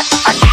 I, I,